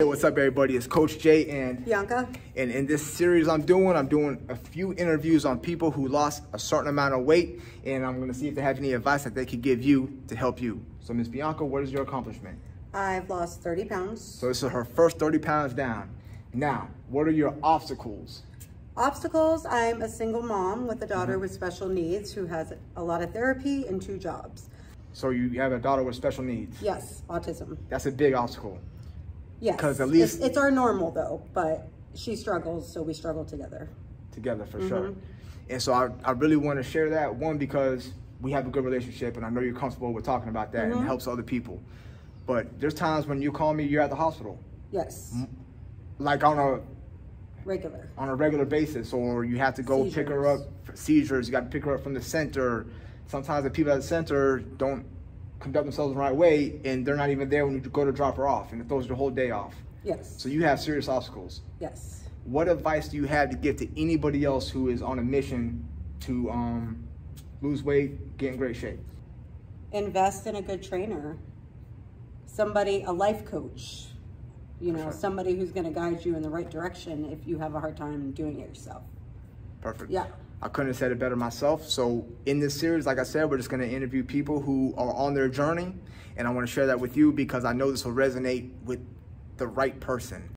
Hey, what's up, everybody? It's Coach Jay, and Bianca. and in this series I'm doing, I'm doing a few interviews on people who lost a certain amount of weight, and I'm gonna see if they have any advice that they could give you to help you. So, Miss Bianca, what is your accomplishment? I've lost 30 pounds. So this is her first 30 pounds down. Now, what are your obstacles? Obstacles, I'm a single mom with a daughter Mm-hmm. with special needs who has a lot of therapy and two jobs. So you have a daughter with special needs. Yes, autism. That's a big obstacle. Yes. 'Cause at least- It's, it's our normal though, but she struggles, so we struggle together. together for sure. And so I, I really want to share that one because we have a good relationship and I know you're comfortable with talking about that and it helps other people. But there's times when you call me, you're at the hospital, Yes, Mm-hmm. like on a regular. on a regular basis, or you have to go pick her up for seizures. You got to pick her up from the center. Sometimes the people at the center don't conduct themselves the right way, and they're not even there when you go to drop her off, and it throws your whole day off. Yes, So you have serious obstacles. yes. what advice do you have to give to anybody else who is on a mission to um, lose weight, get in great shape? Invest in a good trainer. Somebody, a life coach. You know, somebody who's going to guide you in the right direction if you have a hard time doing it yourself. Perfect. Yeah. I couldn't have said it better myself. So in this series, like I said, we're just going to interview people who are on their journey, and I want to share that with you because I know this will resonate with the right person.